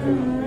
Amen.